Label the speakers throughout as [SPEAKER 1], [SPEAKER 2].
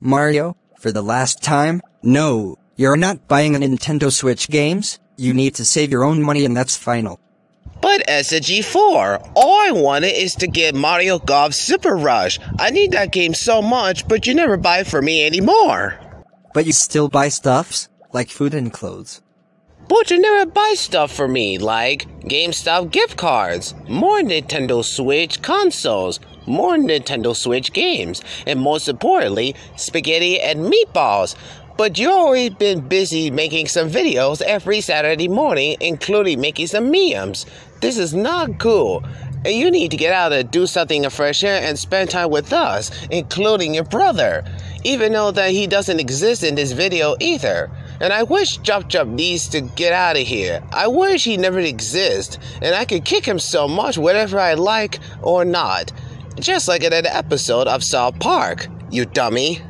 [SPEAKER 1] Mario, for the last time, no, you're not buying a Nintendo Switch games. You need to save your own money and that's final.
[SPEAKER 2] But SMG4, all I wanted is to get Mario Golf Super Rush. I need that game so much, but you never buy it for me anymore.
[SPEAKER 1] But you still buy stuffs, like food and clothes.
[SPEAKER 2] But you never buy stuff for me, like GameStop gift cards, more Nintendo Switch consoles, more Nintendo Switch games, and most importantly, spaghetti and meatballs. But you've always been busy making some videos every Saturday morning, including making some memes. This is not cool. And you need to get out and do something in fresh air and spend time with us, including your brother. Even though that he doesn't exist in this video either. And I wish Jup Jup needs to get out of here. I wish he never exists, and I could kick him so much whatever I like or not. Just like in an episode of South Park, you dummy.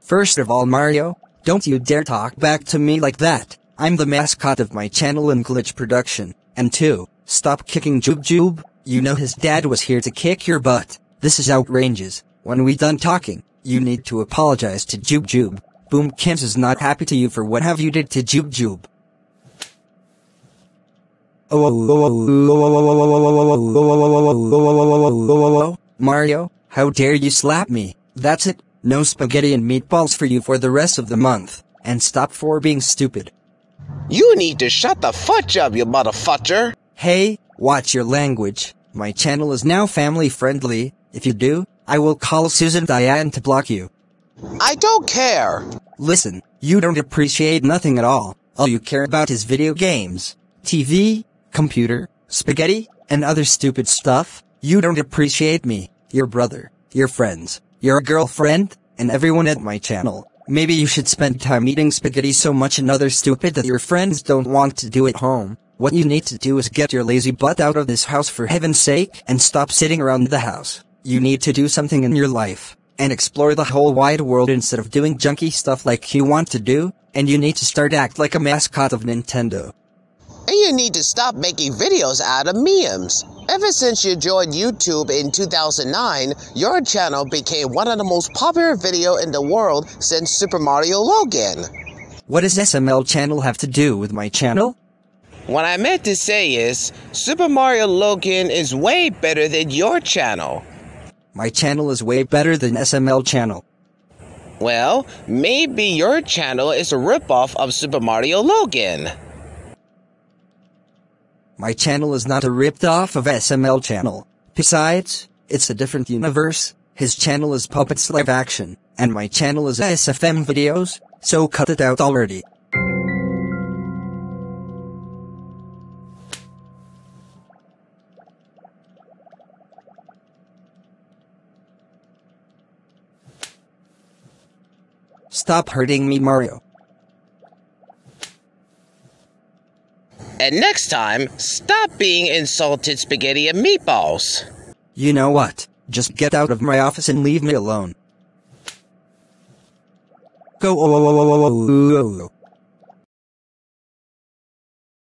[SPEAKER 1] First of all, Mario, don't you dare talk back to me like that. I'm the mascot of my channel and Glitch Production. And two, stop kicking Jube Jube. You know his dad was here to kick your butt. This is outrageous. When we done talking, you need to apologize to Jube Jube. Boopkins is not happy to you for what have you did to Jube Jube. Mario, how dare you slap me? That's it. No spaghetti and meatballs for you for the rest of the month. And stop for being stupid.
[SPEAKER 2] You need to shut the fudge up, you motherfucker.
[SPEAKER 1] Hey, watch your language. My channel is now family friendly. If you do, I will call Susan Diane to block you.
[SPEAKER 2] I don't care.
[SPEAKER 1] Listen, you don't appreciate nothing at all. All you care about is video games, TV, computer, spaghetti, and other stupid stuff. You don't appreciate me, your brother, your friends, your girlfriend, and everyone at my channel. Maybe you should spend time eating spaghetti so much and other stupid that your friends don't want to do at home. What you need to do is get your lazy butt out of this house for heaven's sake and stop sitting around the house. You need to do something in your life and explore the whole wide world instead of doing junky stuff like you want to do, and you need to start act like a mascot of Nintendo.
[SPEAKER 2] And you need to stop making videos out of memes. Ever since you joined YouTube in 2009, your channel became one of the most popular video in the world since Super Mario Logan.
[SPEAKER 1] What does SML channel have to do with my channel?
[SPEAKER 2] What I meant to say is, Super Mario Logan is way better than your channel.
[SPEAKER 1] My channel is way better than SML channel.
[SPEAKER 2] Well, maybe your channel is a ripoff of Super Mario Logan.
[SPEAKER 1] My channel is not a ripped off of SML channel. Besides, it's a different universe. His channel is Puppets Live Action, and my channel is SFM Videos, so cut it out already. Stop hurting me, Mario.
[SPEAKER 2] And next time, stop being insulted spaghetti and meatballs.
[SPEAKER 1] You know what? Just get out of my office and leave me alone. Go.